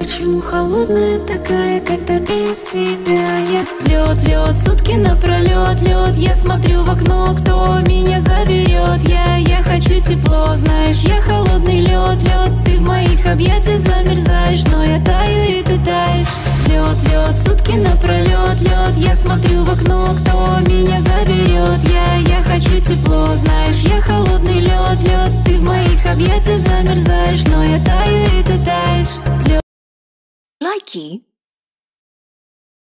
Почему холодная такая, когда без тебя? Я Лед, лед, сутки напролет, лед. Я смотрю в окно, кто меня заберет Я, я хочу тепло, знаешь, я холодный лед, лед. Ты в моих объятиях замерзаешь, но я таю и ты таешь. Лед, лед, сутки напролет, лед. Я смотрю в окно, кто меня заберет Я, я хочу тепло, знаешь, я холодный лед, лед. Ты в моих объятиях замерзаешь, но